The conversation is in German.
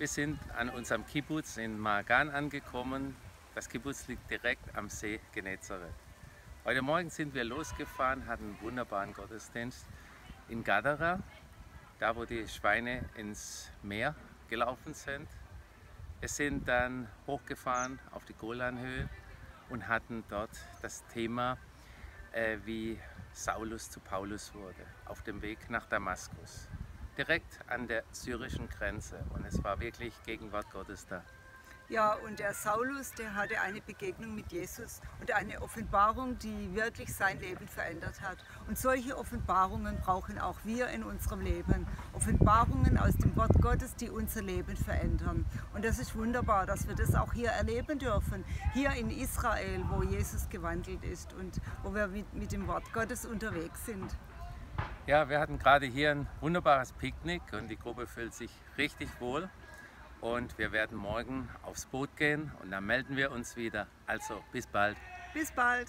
Wir sind an unserem Kibbutz in Magan angekommen. Das Kibbutz liegt direkt am See Genezareth. Heute Morgen sind wir losgefahren, hatten einen wunderbaren Gottesdienst in Gadara, da wo die Schweine ins Meer gelaufen sind. Wir sind dann hochgefahren auf die Golanhöhe und hatten dort das Thema, äh, wie Saulus zu Paulus wurde, auf dem Weg nach Damaskus direkt an der syrischen Grenze und es war wirklich Gegenwart Gottes da. Ja, und der Saulus, der hatte eine Begegnung mit Jesus und eine Offenbarung, die wirklich sein Leben verändert hat. Und solche Offenbarungen brauchen auch wir in unserem Leben. Offenbarungen aus dem Wort Gottes, die unser Leben verändern. Und das ist wunderbar, dass wir das auch hier erleben dürfen. Hier in Israel, wo Jesus gewandelt ist und wo wir mit, mit dem Wort Gottes unterwegs sind. Ja, wir hatten gerade hier ein wunderbares Picknick und die Gruppe fühlt sich richtig wohl. Und wir werden morgen aufs Boot gehen und dann melden wir uns wieder. Also bis bald. Bis bald.